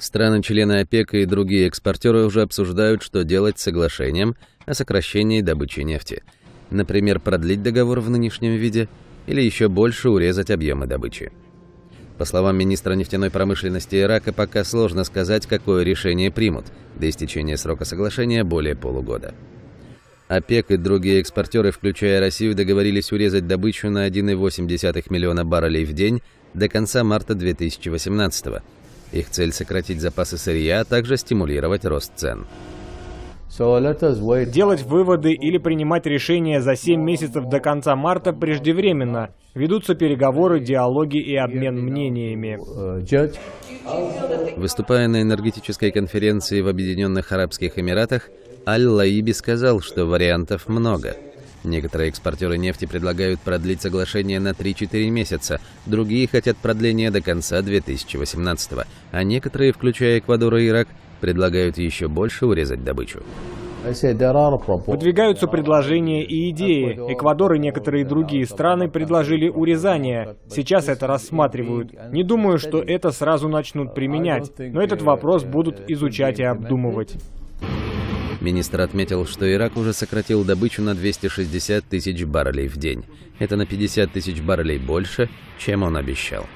Страны-члены ОПЕК и другие экспортеры уже обсуждают, что делать с соглашением о сокращении добычи нефти. Например, продлить договор в нынешнем виде или еще больше урезать объемы добычи. По словам министра нефтяной промышленности Ирака, пока сложно сказать, какое решение примут. До истечения срока соглашения более полугода. ОПЕК и другие экспортеры, включая Россию, договорились урезать добычу на 1,8 миллиона баррелей в день до конца марта 2018 года их цель – сократить запасы сырья, а также стимулировать рост цен. Делать выводы или принимать решения за 7 месяцев до конца марта преждевременно. Ведутся переговоры, диалоги и обмен мнениями. Выступая на энергетической конференции в Объединенных Арабских Эмиратах, Аль-Лаиби сказал, что вариантов много – Некоторые экспортеры нефти предлагают продлить соглашение на 3-4 месяца, другие хотят продления до конца 2018 -го, а некоторые, включая Эквадор и Ирак, предлагают еще больше урезать добычу. Выдвигаются предложения и идеи. Эквадор и некоторые другие страны предложили урезание. Сейчас это рассматривают. Не думаю, что это сразу начнут применять, но этот вопрос будут изучать и обдумывать. Министр отметил, что Ирак уже сократил добычу на 260 тысяч баррелей в день. Это на 50 тысяч баррелей больше, чем он обещал.